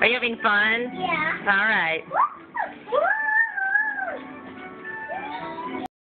Are you having fun? Yeah. All right.